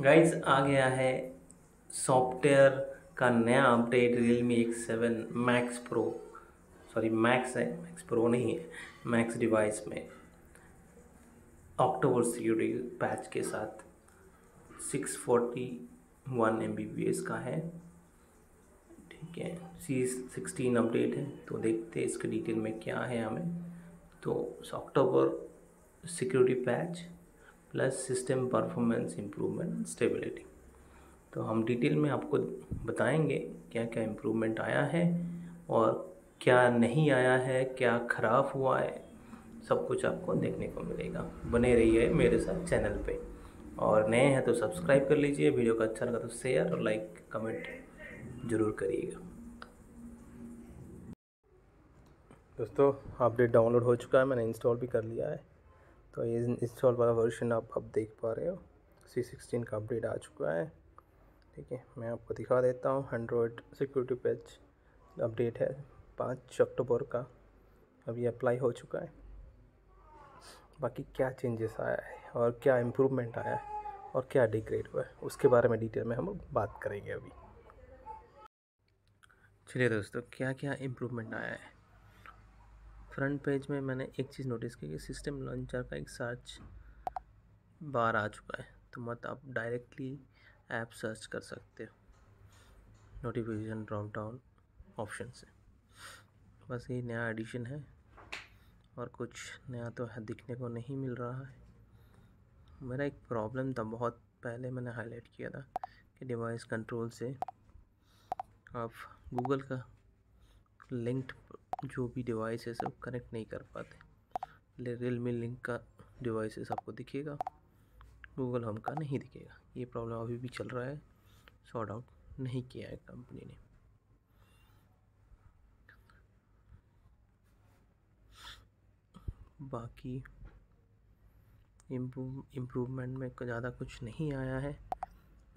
Guys आ गया है software का नया update Realme X seven Max Pro sorry Max है मैक्स प्रो नहीं है मैक्स डिवाइस में. अक्टूबर सिक्योरिटी पैच के साथ सिक्स फोर्टी का है. ठीक है सी सिक्सटीन अपडेट है तो देखते हैं इसके डिटेल में क्या है हमें. तो October security patch plus system performance improvement stability. तो हम डिटेल में आपको बताएँगे क्या क्या इम्प्रूवमेंट आया है और क्या नहीं आया है, क्या ख़राब हुआ है, सब कुछ आपको देखने को मिलेगा। बने रहिए मेरे साथ चैनल पे। और नए हैं तो सब्सक्राइब कर लीजिए, वीडियो का अच्छा लगा तो शेयर और लाइक कमेंट ज़रूर करिएगा। दोस्तों अपडेट डाउनलोड हो चुका है, मैंने इंस्टॉल भी कर लिया है। तो ये इंस्टॉल वाला वर्जन आप अब देख पा रहे हो। सी सिक्सटीन का अपडेट आ चुका है। ठीक है, मैं आपको दिखा देता हूँ। एंड्रॉयड सिक्योरिटी पैच अपडेट है पाँच अक्टूबर का। अभी अप्लाई हो चुका है। बाकी क्या चेंजेस आया है और क्या इम्प्रूवमेंट आया है और क्या डिग्रेड हुआ है, उसके बारे में डिटेल में हम बात करेंगे अभी। चलिए दोस्तों क्या क्या इम्प्रूवमेंट आया है? फ्रंट पेज में मैंने एक चीज़ नोटिस की कि सिस्टम लॉन्चर का एक सर्च बार आ चुका है तो मत आप डायरेक्टली ऐप सर्च कर सकते हो। नोटिफिकेशन ड्रॉप डाउन ऑप्शन से। बस ये नया एडिशन है और कुछ नया तो है, दिखने को नहीं मिल रहा है। मेरा एक प्रॉब्लम था, बहुत पहले मैंने हाईलाइट किया था कि डिवाइस कंट्रोल से आप गूगल का लिंक्ड जो भी डिवाइस है, सब कनेक्ट नहीं कर पाते। रियल मी लिंक का डिवाइसेस आपको दिखेगा। गूगल होम का नहीं दिखेगा। ये प्रॉब्लम अभी भी चल रहा है। सॉर्ट आउट नहीं किया है कंपनी ने। बाकी इम्प्रूवमेंट में ज़्यादा कुछ नहीं आया है।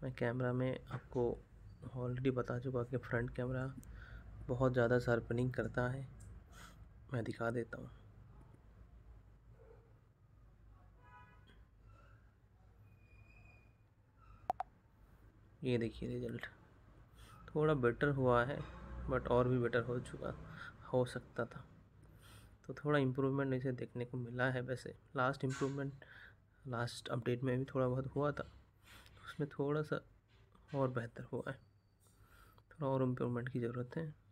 मैं कैमरा में आपको ऑलरेडी बता चुका कि फ्रंट कैमरा बहुत ज़्यादा शार्पनिंग करता है। मैं दिखा देता हूँ। ये देखिए रिज़ल्ट थोड़ा बेटर हुआ है बट और भी बेटर हो चुका, हो सकता था। तो थोड़ा इम्प्रूवमेंट इसे देखने को मिला है वैसे। लास्ट इम्प्रूवमेंट लास्ट अपडेट में भी थोड़ा बहुत हुआ था। उसमें थोड़ा सा और बेहतर हुआ है। थोड़ा और इम्प्रूवमेंट की ज़रूरत है।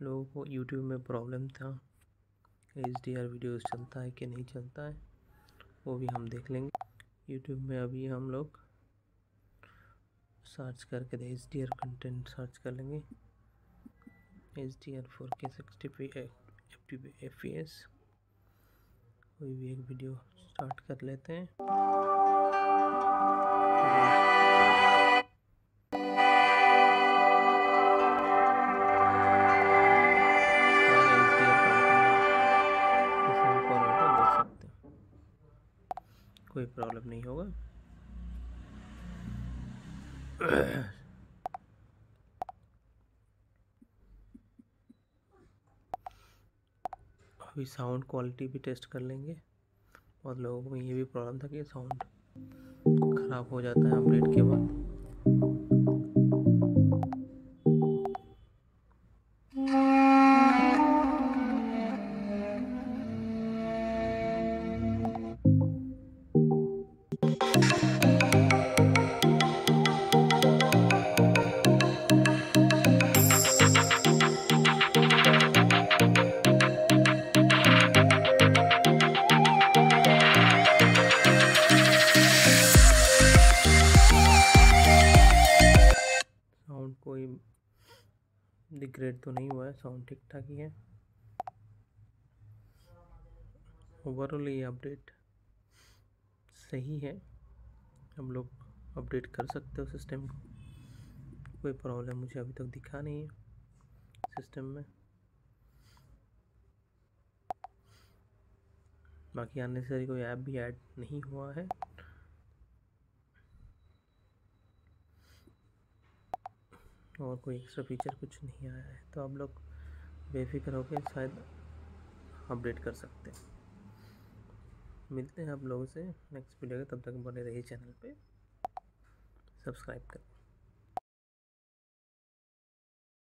लोगों को यूट्यूब में प्रॉब्लम था। एच डी आर वीडियोज़ चलता है कि नहीं चलता है, वो भी हम देख लेंगे। यूट्यूब में अभी हम लोग सर्च करके H D R content search कर लेंगे। H D R four K sixty P F P S कोई भी एक वीडियो स्टार्ट कर लेते हैं। प्रॉब्लम नहीं होगा। अभी साउंड क्वालिटी भी टेस्ट कर लेंगे। और लोगों में ये भी प्रॉब्लम था कि साउंड ख़राब हो जाता है अपडेट के बाद। डिग्रेड तो नहीं हुआ है साउंड ठीक ठाक ही है। ओवरऑल ये अपडेट सही है। हम लोग अपडेट कर सकते हो सिस्टम को। कोई प्रॉब्लम मुझे अभी तक दिखा नहीं है सिस्टम में। बाकी से कोई ऐप भी ऐड नहीं हुआ है। और कोई एक्स्ट्रा फीचर कुछ नहीं आया है तो आप लोग बेफिक्र होकर शायद अपडेट कर सकते हैं। मिलते हैं आप लोगों से नेक्स्ट वीडियो के, तब तक बने रहिए चैनल पे। सब्सक्राइब करें।